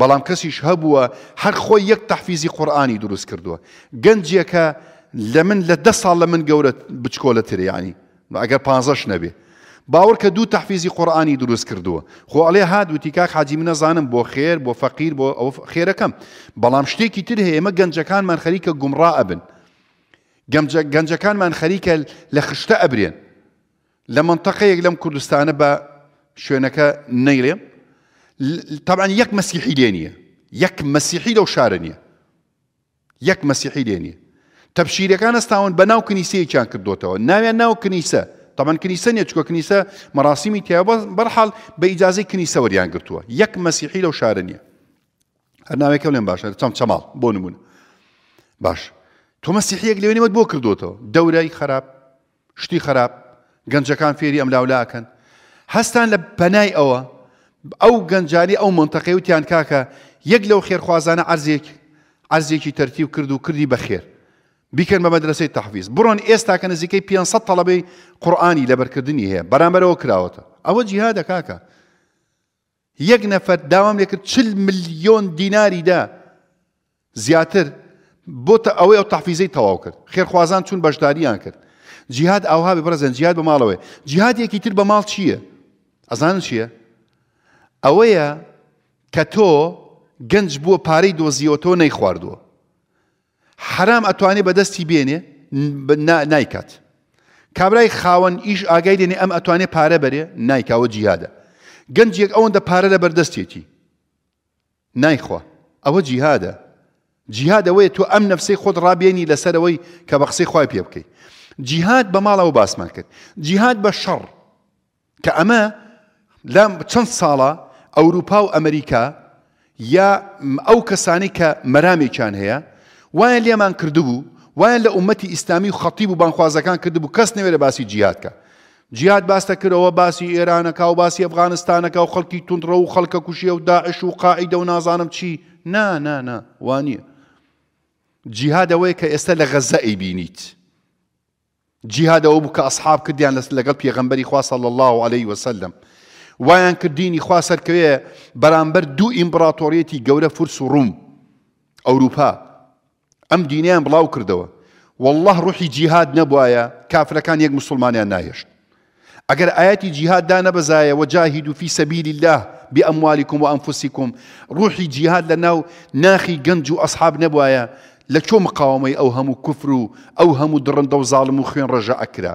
بەڵام کەسیش هەبووە هەر خۆی یەک تەحفیزی قورئانی دروست کردووە گەنجێکە لە من لە دە ساڵ لە من گەورە بچکۆلە ترە یانی ئەگەر پانزەش نەبێ باوەڕکە دوو تەحفیزی قورئانی دروست کردووە خۆ ئەڵێ هات وتی کاک حاجی من نەزانم بۆ خێر بۆ فەقیر بۆ ئەو خێرەکەم بەڵام شتێکی تر هەیە ئێمە گەنجەکانمان خەریکە گومڕا ئەبن گەنجەکانمان خەریکە لە خشتە ئەبرێن لە مەنتەقەیەک لەم کوردستانە بە شوێنەکە نەیڵێم تەبان یەک مەسیحی لێ نییە یەک مەسیحی لەو شارە نییە یەک مەسیحی لێ نییە تەبشیرەکان ئەستاون بە ناو کنیسەیەکیان کردوتەوە ناویان ناو کنیسە تەمان کنیسە نێچکۆ کنیسە مەراسیمی تیا بەرحاڵ بە ئیجاازی کنیسە وەریان گرتووە یەک مەسیحی لەو شارە نییە هەر ناوێکە لێن باشە چەم چەماڵ بۆ نمونە باش تۆ مەسیحیەک لێنێمەت بۆ کردوتەوە دەورای خراپ شتی خەراپ گەنجەکان فێری ئەملاولا ئەکەن هەستان لە پەنای ئەوە ئەو گەنجانی ئەو منتەقەی وتیان کاکە یەک لەو خێرخوازانە عەرزێک عەرزێکی تەرتیب کرد و کردی بەخێر بیکەن بە مەدرسەی تەحویز بڕۆن ئێستا کە نزیکەی 500 تەڵەبەی قورآانی لەبەرکردنی هەیە بەرامبەرەوە کراوەتە ئەوە جیهادە کاکە یەک نەفەر داوام لێکرد چل ملیۆن دیناری دا زیاتر بۆ ئەوەی ئەو تحفیزەی تەواو کرد خێرخوازان چون بەشداریان کرد جیهاد ئاوها بە بڕزن جیاد بە ماڵەوەی جیهاد یەکی تر بە ماڵ چییە ئەزان چییە ئەوەیە کە تۆ گەنج بووە پارەی دۆزیەوە تۆ نەی خواردووە حەرام ئەتوانێ بەدەستی بێنێ نا نایکات کابرای خاوەن ئیش ئاگای دێنێ ئەم ئەتوانێ پارە بەرێ نایکاوە جیهادە گەنجێک ئەوەندە پارە لە بەردەستێتی نایخوا ئەوە جیهادە جیهادەوەی تۆ ئەم نفسی خۆت ڕابێنی لەسەرەوەی کە بە قسەی خخوای پێ بکەیت جیهاد بە ماڵەوە باسمان کرد جیهاد بە شەڕ کە ئەمە لە چەند ساڵە ئەوروپا و ئەمریکا یا ئەو کەسانی کە مەرامێکیان هەیە وایان لێمان کردبوو وایان لە ئومەتی ئیسلامی و خەتیب و بانخوازەکان کردبوو کەس نەوێرە باسی جیادکە جیاد باستە کرەوە باسی ئێرانەکە و باسی ئەفغانستانەکە و خەڵکی تونڕە و خەڵکە کوشیە و داعش و قاعدە و نازانم چی نا نا نا وانە جیهادەوەی کە ئێستا لە غەزە ئەی بینیت جیهاد ئەوە بوو کە ئەسحاب کردیان لەگەڵ پێغەمبەری خوا صلی الله علیه وسلم وایان کرد دینی خوا سەرکەوێ بەرامبەر دوو ئیمبراتۆریەتی گەورە فرس و ڕوم ئەوروپا ئەم دینیان بڵاو کردەوە والله ڕوحی جیهاد نەبوایە کافرەکان یەک مسلمانیان ناهێشت ئەگەر ئایەتی جیهاد دانەبەزایە و جاهید و فی سەبیل الله بئەموالیکم و ئەنفسیکم ڕوحی جیهاد لە ناو ناخی گەنج و ئەسحاب نەبوایە لە کوێ مقاوەمەی ئەو هەموو کوفر و ئەو هەموو دڕندە و زاڵم و خوێن ڕێژە ئەکرا.